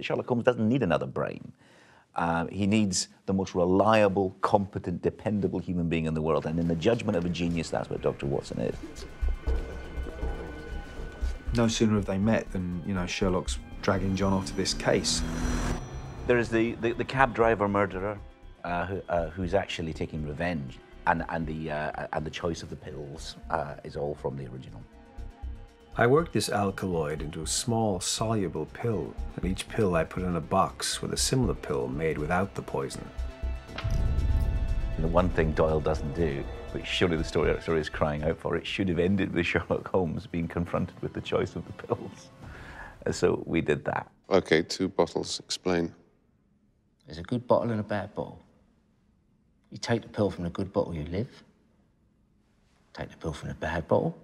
Sherlock Holmes doesn't need another brain. Uh, he needs the most reliable, competent, dependable human being in the world. And in the judgment of a genius, that's what Dr. Watson is. No sooner have they met than, you know, Sherlock's dragging John off to this case. There is the, the, the cab driver murderer uh, who, uh, who's actually taking revenge. And, and, the, uh, and the choice of the pills uh, is all from the original. I worked this alkaloid into a small, soluble pill, and each pill I put in a box with a similar pill made without the poison. The one thing Doyle doesn't do, which surely the story, story is crying out for, it should have ended with Sherlock Holmes being confronted with the choice of the pills. So we did that. Okay, two bottles. Explain. There's a good bottle and a bad bottle. You take the pill from the good bottle, you live. Take the pill from the bad bottle,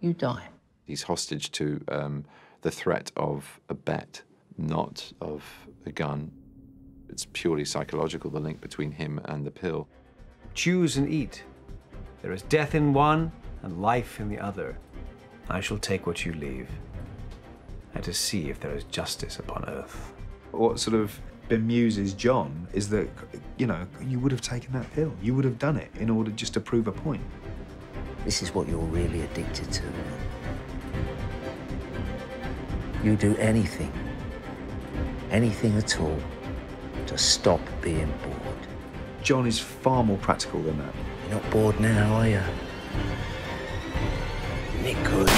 you die. He's hostage to um, the threat of a bet, not of a gun. It's purely psychological, the link between him and the pill. Choose and eat. There is death in one and life in the other. I shall take what you leave, and to see if there is justice upon earth. What sort of bemuses John is that, you know, you would have taken that pill. You would have done it in order just to prove a point. This is what you're really addicted to. You do anything, anything at all, to stop being bored. John is far more practical than that. You're not bored now, are you? Nick good.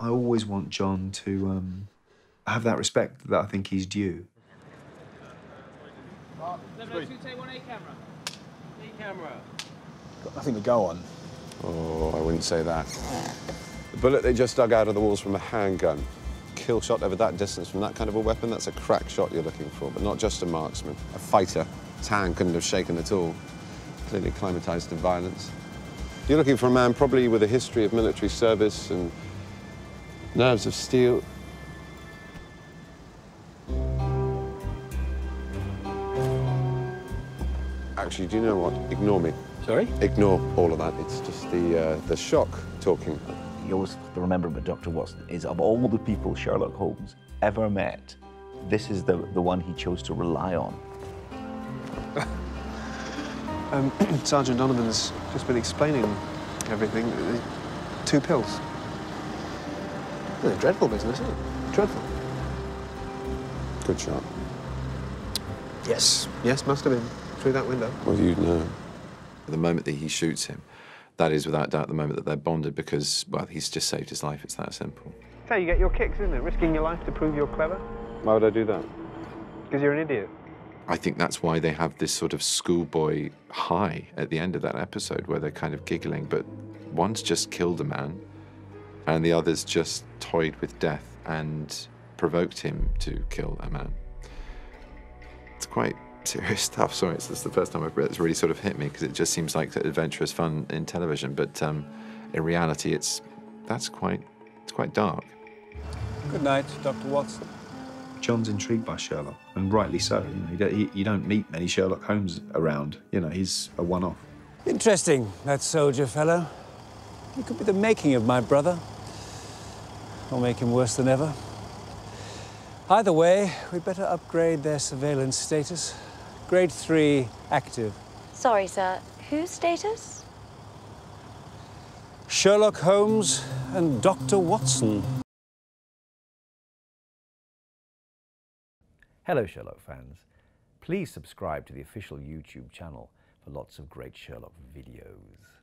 I always want John to um, have that respect that I think he's due. Got nothing to go on. Wouldn't say that. The bullet they just dug out of the walls from a handgun. Kill shot over that distance from that kind of a weapon, that's a crack shot you're looking for, but not just a marksman. A fighter. His hand couldn't have shaken at all. Clearly acclimatized to violence. You're looking for a man probably with a history of military service and nerves of steel. Actually, do you know what? Ignore me. Sorry? Ignore all of that. It's just the, uh, the shock talking. You always have to remember about Dr. Watson is of all the people Sherlock Holmes ever met, this is the, the one he chose to rely on. Um, Sergeant Donovan's just been explaining everything. Two pills. Well, a dreadful business, isn't it? Dreadful. Good shot. Yes. Yes, must have been. Through that window. Well, you know. The moment that he shoots him, that is without doubt the moment that they're bonded because, well, he's just saved his life. It's that simple. That's how you get your kicks, isn't it? Risking your life to prove you're clever. Why would I do that? Because you're an idiot. I think that's why they have this sort of schoolboy high at the end of that episode where they're kind of giggling, but one's just killed a man and the other's just toyed with death and provoked him to kill a man. It's quite serious stuff. Sorry, it's, it's the first time I've read it's really sort of hit me because it just seems like adventurous fun in television, but um, in reality, it's that's quite it's quite dark. Good night, Dr. Watson. John's intrigued by Sherlock, and rightly so. You, know, you, don't, you, you don't meet many Sherlock Holmes around. You know, he's a one-off. Interesting, that soldier fellow. He could be the making of my brother. Or make him worse than ever. Either way, we'd better upgrade their surveillance status. Grade 3 active. Sorry, sir. Whose status? Sherlock Holmes and Dr. Watson. Hello, Sherlock fans. Please subscribe to the official YouTube channel for lots of great Sherlock videos.